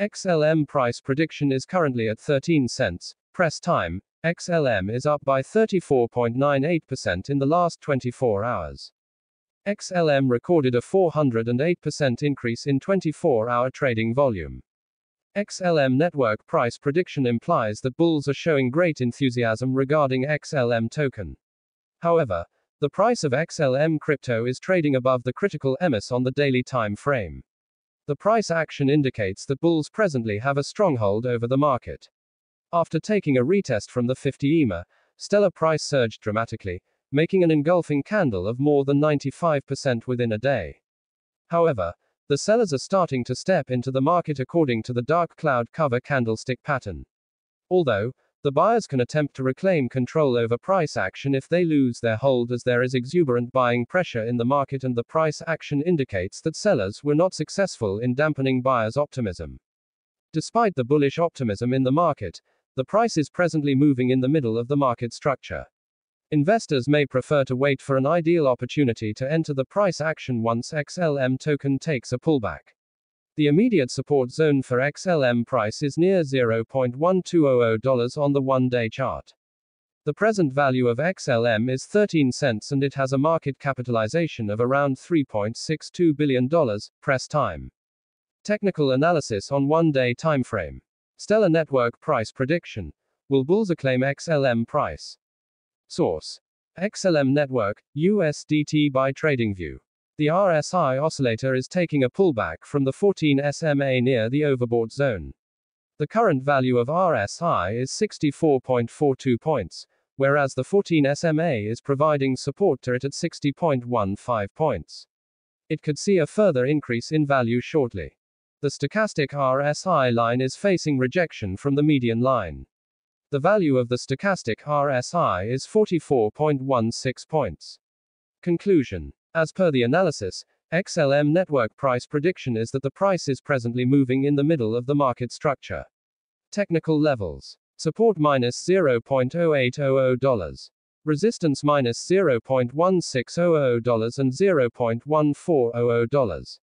XLM price prediction is currently at 13 cents. Press time. XLM is up by 34.98% in the last 24 hours. XLM recorded a 408% increase in 24 hour trading volume. XLM network price prediction implies that bulls are showing great enthusiasm regarding XLM token. However, the price of XLM crypto is trading above the critical EMAS on the daily time frame. The price action indicates that bulls presently have a stronghold over the market. After taking a retest from the 50 EMA, Stellar price surged dramatically, making an engulfing candle of more than 95% within a day. However, the sellers are starting to step into the market according to the dark cloud cover candlestick pattern. Although, the buyers can attempt to reclaim control over price action if they lose their hold as there is exuberant buying pressure in the market and the price action indicates that sellers were not successful in dampening buyers' optimism. Despite the bullish optimism in the market, the price is presently moving in the middle of the market structure. Investors may prefer to wait for an ideal opportunity to enter the price action once XLM token takes a pullback. The immediate support zone for XLM price is near $0.1200 on the one day chart. The present value of XLM is 13 cents and it has a market capitalization of around $3.62 billion. Press time. Technical analysis on one day time frame. Stellar Network price prediction. Will bulls acclaim XLM price? Source. XLM Network, USDT by TradingView. The RSI oscillator is taking a pullback from the 14 SMA near the overbought zone. The current value of RSI is 64.42 points, whereas the 14 SMA is providing support to it at 60.15 points. It could see a further increase in value shortly. The stochastic RSI line is facing rejection from the median line. The value of the stochastic RSI is 44.16 points. Conclusion. As per the analysis, XLM network price prediction is that the price is presently moving in the middle of the market structure. Technical levels. Support minus $0.0800. Resistance minus $0.1600 and $0.1400.